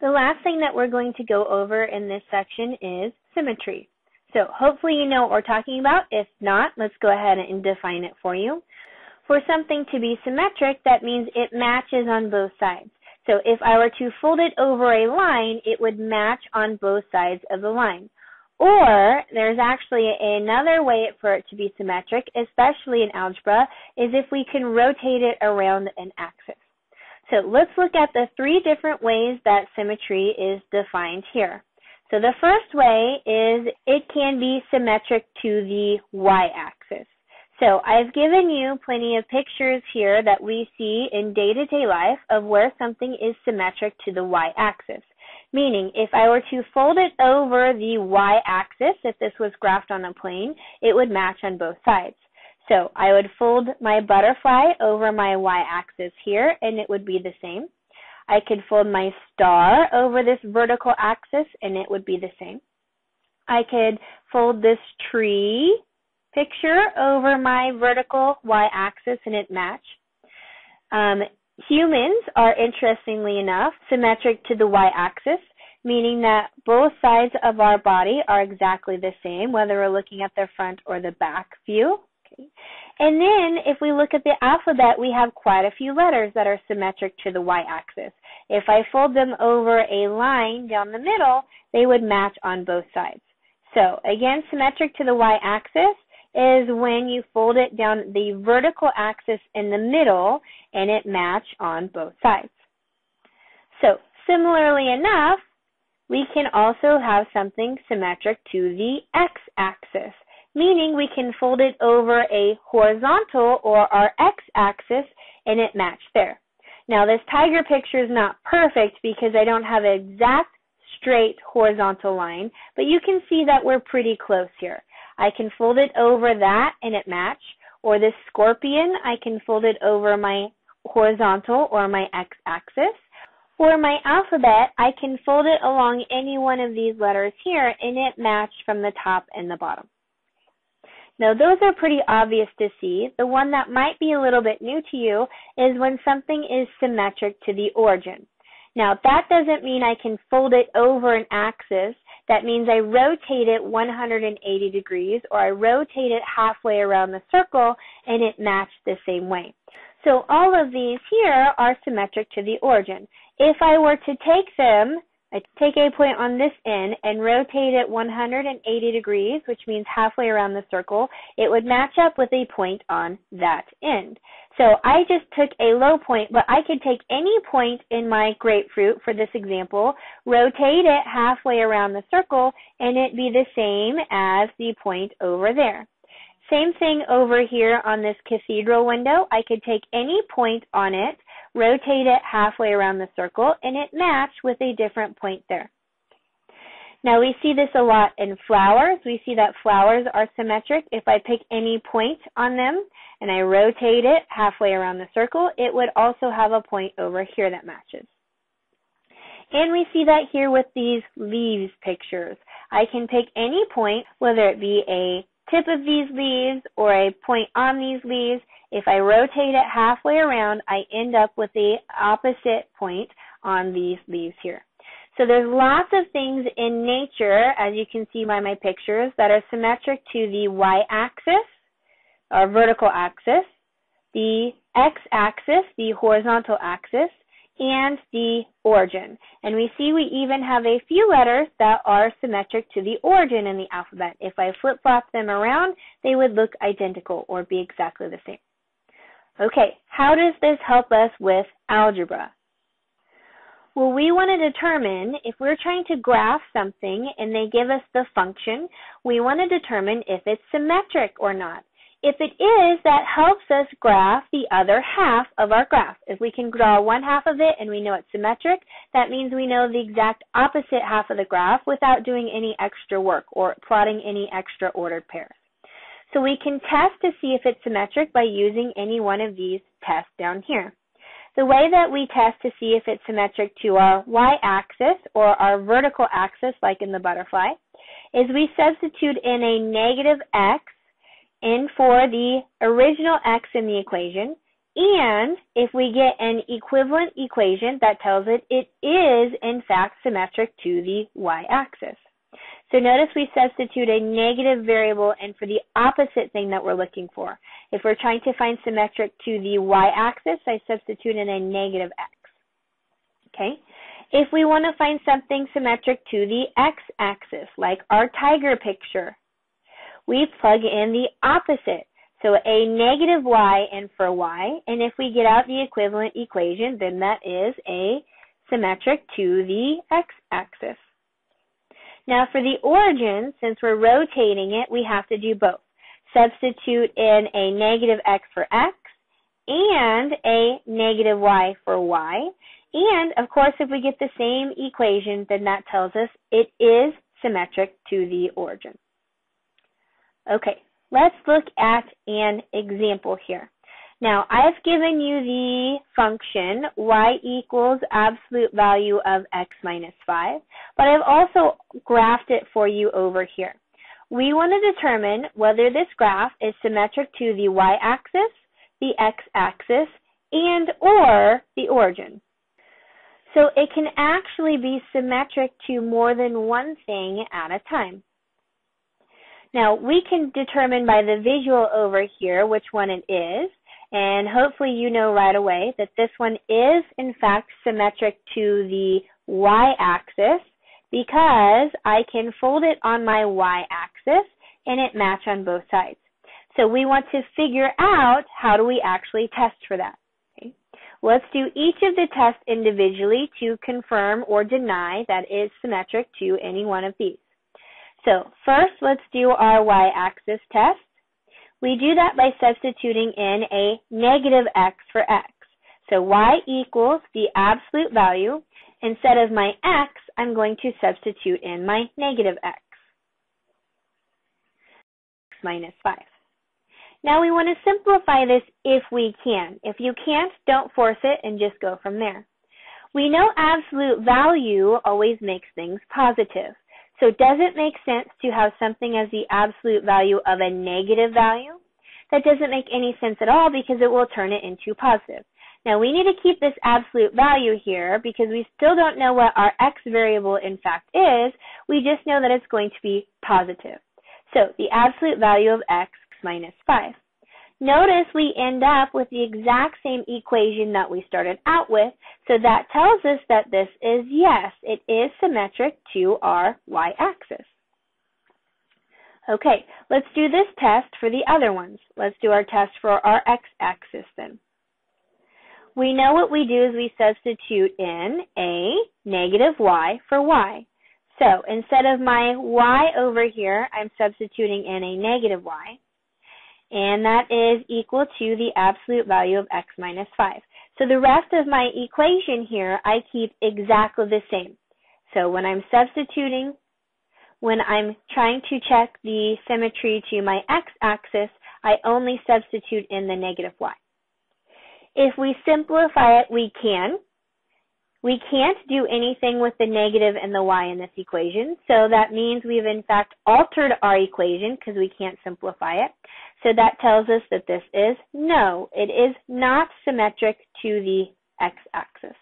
The last thing that we're going to go over in this section is symmetry. So hopefully you know what we're talking about. If not, let's go ahead and define it for you. For something to be symmetric, that means it matches on both sides. So if I were to fold it over a line, it would match on both sides of the line. Or there's actually another way for it to be symmetric, especially in algebra, is if we can rotate it around an axis. So let's look at the three different ways that symmetry is defined here. So the first way is it can be symmetric to the y-axis. So I've given you plenty of pictures here that we see in day-to-day life of where something is symmetric to the y-axis. Meaning, if I were to fold it over the y-axis, if this was graphed on a plane, it would match on both sides. So I would fold my butterfly over my y-axis here and it would be the same. I could fold my star over this vertical axis and it would be the same. I could fold this tree picture over my vertical y-axis and it match. Um, humans are interestingly enough symmetric to the y-axis, meaning that both sides of our body are exactly the same, whether we're looking at the front or the back view. And then if we look at the alphabet, we have quite a few letters that are symmetric to the y-axis. If I fold them over a line down the middle, they would match on both sides. So again, symmetric to the y-axis is when you fold it down the vertical axis in the middle and it match on both sides. So similarly enough, we can also have something symmetric to the x-axis meaning we can fold it over a horizontal or our x-axis and it matched there. Now this tiger picture is not perfect because I don't have an exact straight horizontal line, but you can see that we're pretty close here. I can fold it over that and it match, or this scorpion, I can fold it over my horizontal or my x-axis. For my alphabet, I can fold it along any one of these letters here and it matched from the top and the bottom. Now those are pretty obvious to see. The one that might be a little bit new to you is when something is symmetric to the origin. Now that doesn't mean I can fold it over an axis. That means I rotate it 180 degrees or I rotate it halfway around the circle and it matched the same way. So all of these here are symmetric to the origin. If I were to take them I take a point on this end and rotate it 180 degrees, which means halfway around the circle. It would match up with a point on that end. So I just took a low point, but I could take any point in my grapefruit for this example, rotate it halfway around the circle, and it'd be the same as the point over there. Same thing over here on this cathedral window. I could take any point on it, rotate it halfway around the circle, and it matched with a different point there. Now we see this a lot in flowers. We see that flowers are symmetric. If I pick any point on them and I rotate it halfway around the circle, it would also have a point over here that matches. And we see that here with these leaves pictures. I can pick any point, whether it be a tip of these leaves or a point on these leaves, if I rotate it halfway around, I end up with the opposite point on these leaves here. So there's lots of things in nature, as you can see by my pictures, that are symmetric to the y-axis, or vertical axis, the x-axis, the horizontal axis, and the origin. And we see we even have a few letters that are symmetric to the origin in the alphabet. If I flip-flop them around, they would look identical or be exactly the same. Okay, how does this help us with algebra? Well, we want to determine if we're trying to graph something and they give us the function, we want to determine if it's symmetric or not. If it is, that helps us graph the other half of our graph. If we can draw one half of it and we know it's symmetric, that means we know the exact opposite half of the graph without doing any extra work or plotting any extra ordered pairs. So we can test to see if it's symmetric by using any one of these tests down here. The way that we test to see if it's symmetric to our y-axis or our vertical axis, like in the butterfly, is we substitute in a negative x in for the original x in the equation, and if we get an equivalent equation that tells it it is in fact symmetric to the y-axis. So notice we substitute a negative variable in for the opposite thing that we're looking for. If we're trying to find symmetric to the y-axis, I substitute in a negative x. Okay? If we want to find something symmetric to the x-axis, like our tiger picture, we plug in the opposite. So a negative y in for y, and if we get out the equivalent equation, then that is a symmetric to the x-axis. Now for the origin, since we're rotating it, we have to do both. Substitute in a negative x for x and a negative y for y. And of course, if we get the same equation, then that tells us it is symmetric to the origin. Okay, let's look at an example here. Now, I've given you the function y equals absolute value of x minus 5, but I've also graphed it for you over here. We want to determine whether this graph is symmetric to the y-axis, the x-axis, and or the origin. So it can actually be symmetric to more than one thing at a time. Now, we can determine by the visual over here which one it is, and hopefully you know right away that this one is in fact symmetric to the y-axis because I can fold it on my y-axis and it match on both sides. So we want to figure out how do we actually test for that. Okay. Let's do each of the tests individually to confirm or deny that is symmetric to any one of these. So first, let's do our y-axis test. We do that by substituting in a negative x for x. So y equals the absolute value. Instead of my x, I'm going to substitute in my negative x. minus 5. Now we want to simplify this if we can. If you can't, don't force it and just go from there. We know absolute value always makes things positive. So does it make sense to have something as the absolute value of a negative value? That doesn't make any sense at all because it will turn it into positive. Now we need to keep this absolute value here because we still don't know what our x variable in fact is. We just know that it's going to be positive. So the absolute value of x minus 5. Notice we end up with the exact same equation that we started out with, so that tells us that this is yes, it is symmetric to our y-axis. Okay, let's do this test for the other ones. Let's do our test for our x-axis then. We know what we do is we substitute in a negative y for y. So instead of my y over here, I'm substituting in a negative y and that is equal to the absolute value of x minus 5. So the rest of my equation here, I keep exactly the same. So when I'm substituting, when I'm trying to check the symmetry to my x-axis, I only substitute in the negative y. If we simplify it, we can. We can't do anything with the negative and the y in this equation, so that means we've in fact altered our equation because we can't simplify it. So that tells us that this is no, it is not symmetric to the x-axis.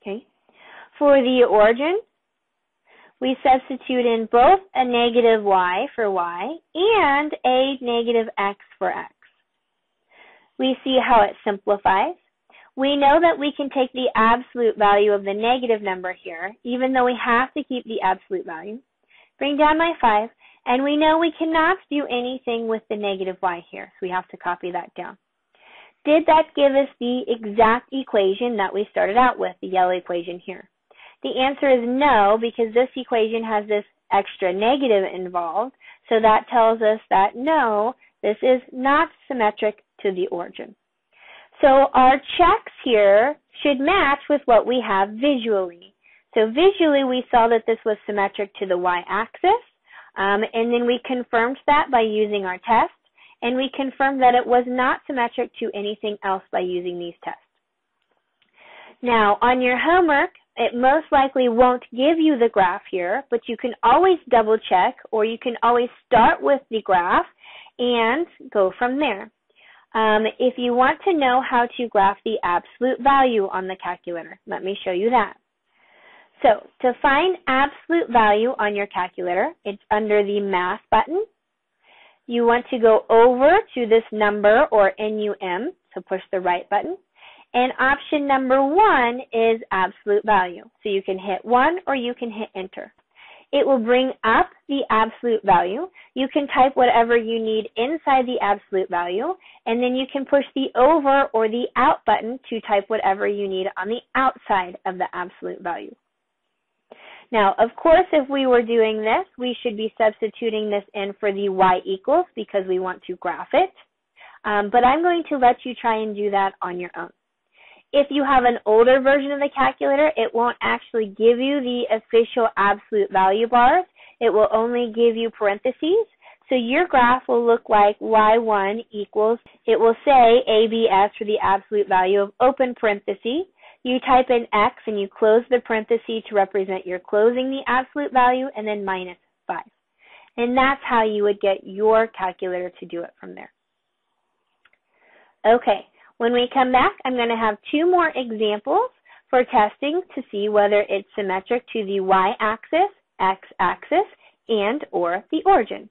Okay. For the origin, we substitute in both a negative y for y and a negative x for x. We see how it simplifies. We know that we can take the absolute value of the negative number here, even though we have to keep the absolute value. Bring down my 5, and we know we cannot do anything with the negative y here, so we have to copy that down. Did that give us the exact equation that we started out with, the yellow equation here? The answer is no, because this equation has this extra negative involved. So that tells us that no, this is not symmetric to the origin. So our checks here should match with what we have visually. So visually we saw that this was symmetric to the y-axis, um, and then we confirmed that by using our test, and we confirmed that it was not symmetric to anything else by using these tests. Now, on your homework, it most likely won't give you the graph here, but you can always double check or you can always start with the graph and go from there. Um, if you want to know how to graph the absolute value on the calculator, let me show you that. So to find absolute value on your calculator, it's under the math button. You want to go over to this number or NUM, so push the right button. And option number one is absolute value. So you can hit one or you can hit enter. It will bring up the absolute value. You can type whatever you need inside the absolute value, and then you can push the over or the out button to type whatever you need on the outside of the absolute value. Now, of course, if we were doing this, we should be substituting this in for the y equals because we want to graph it. Um, but I'm going to let you try and do that on your own. If you have an older version of the calculator, it won't actually give you the official absolute value bars. It will only give you parentheses. So your graph will look like y1 equals, it will say ABS for the absolute value of open parenthesis. You type in x and you close the parenthesis to represent you're closing the absolute value and then minus 5. And that's how you would get your calculator to do it from there. Okay, when we come back, I'm going to have two more examples for testing to see whether it's symmetric to the y-axis, x-axis, and or the origin.